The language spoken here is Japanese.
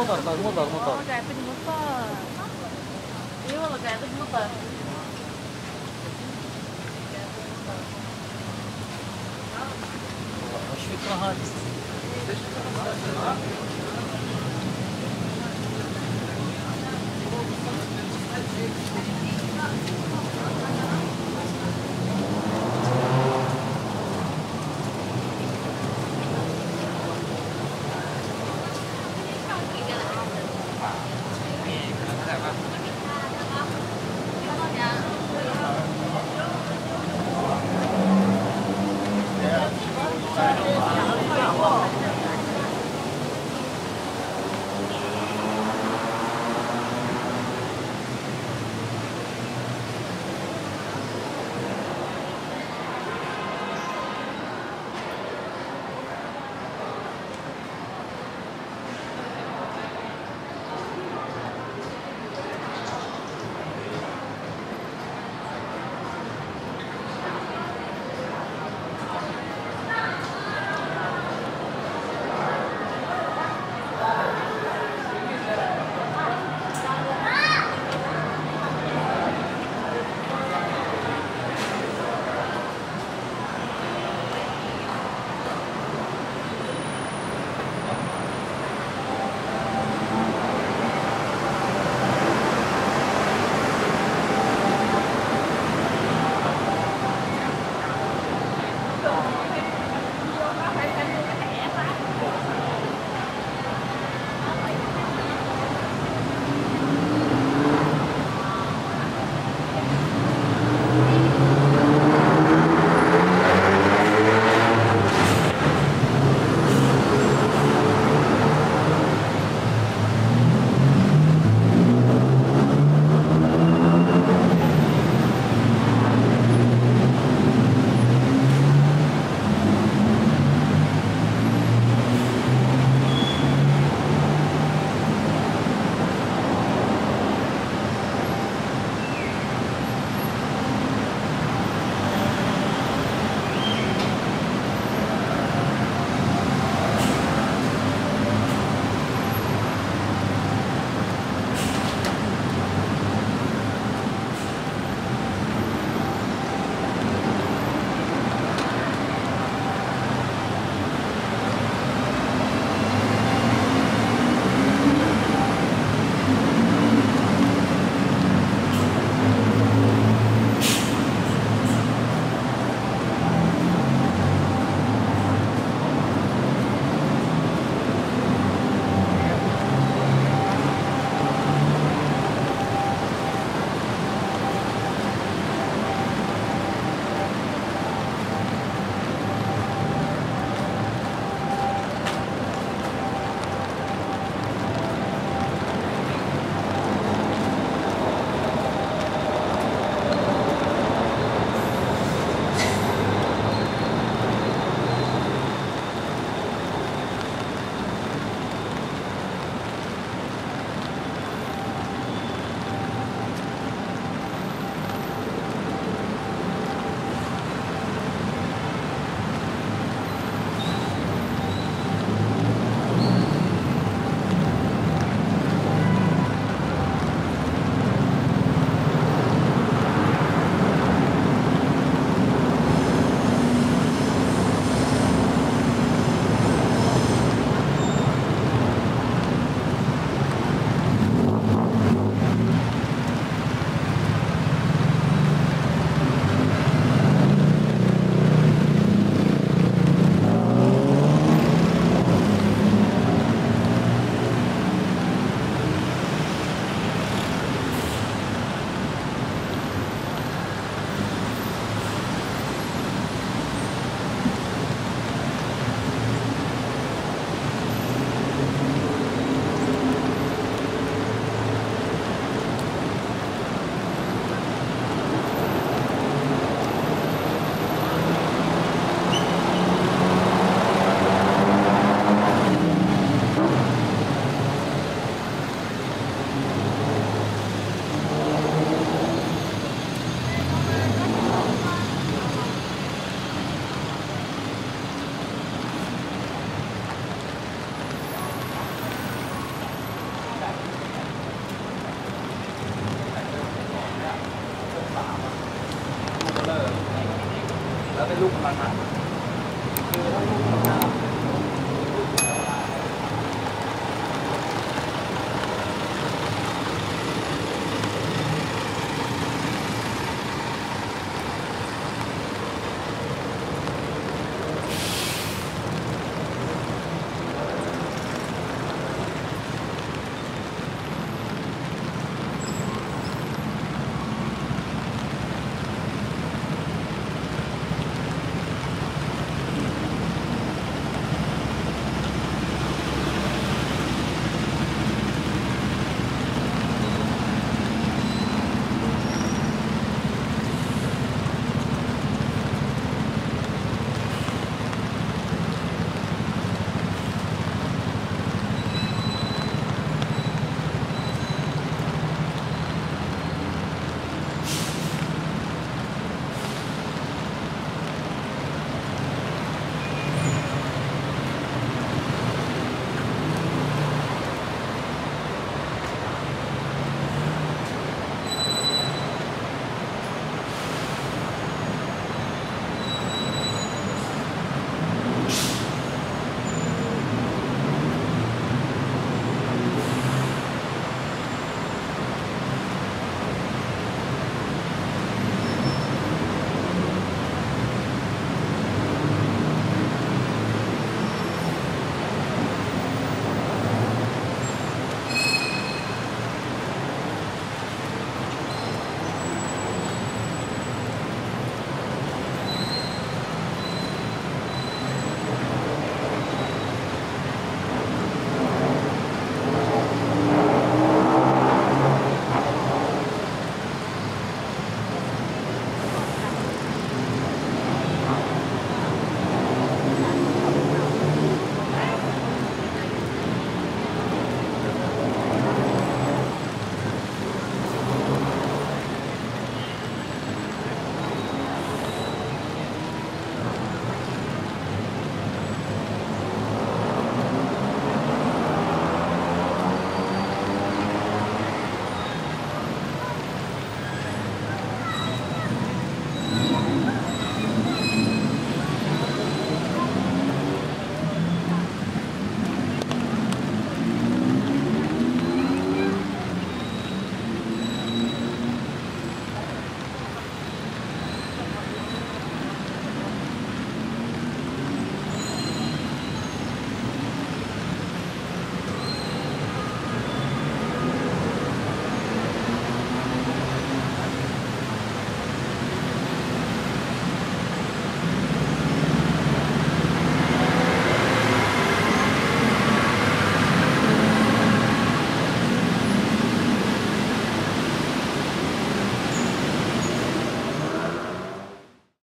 المطر بتاع المطر